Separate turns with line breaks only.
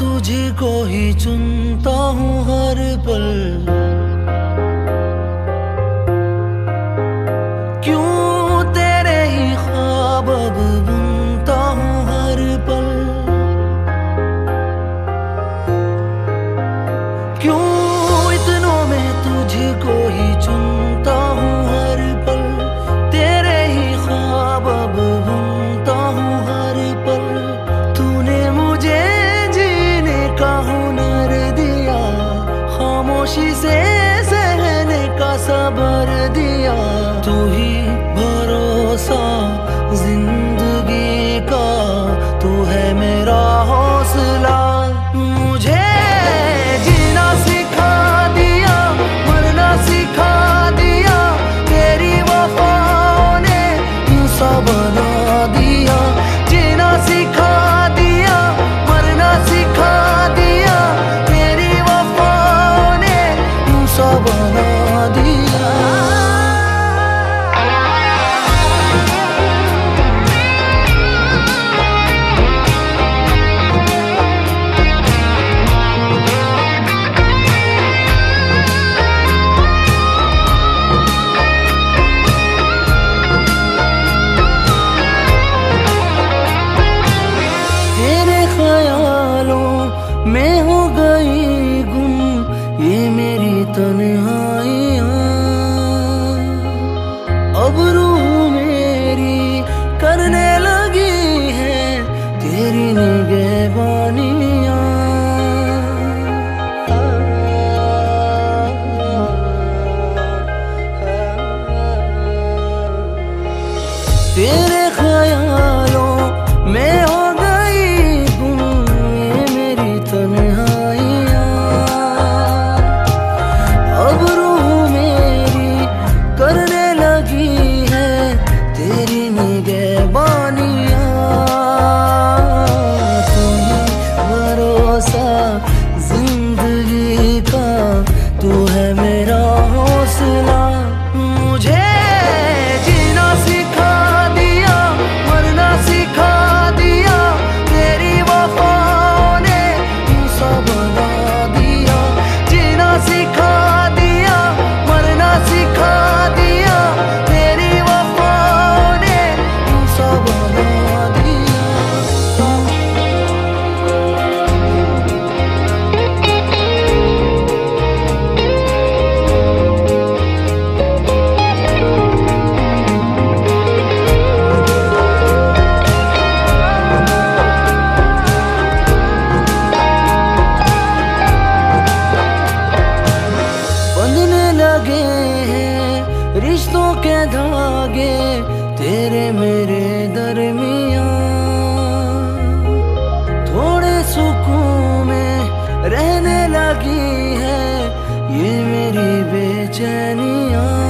तुझे को ही चुनता हूँ हर पल। खुशी से सहने का सबर दी। मैं हो गई गुम, ये मेरी तन अब रूह मेरी करने लगी है, तेरी निगेबानी तेरे ख्यालों लगे हैं, रिश्तों के धागे तेरे मेरे दरमिया थोड़े सुकून में रहने लगी है ये मेरी बेचैनिया।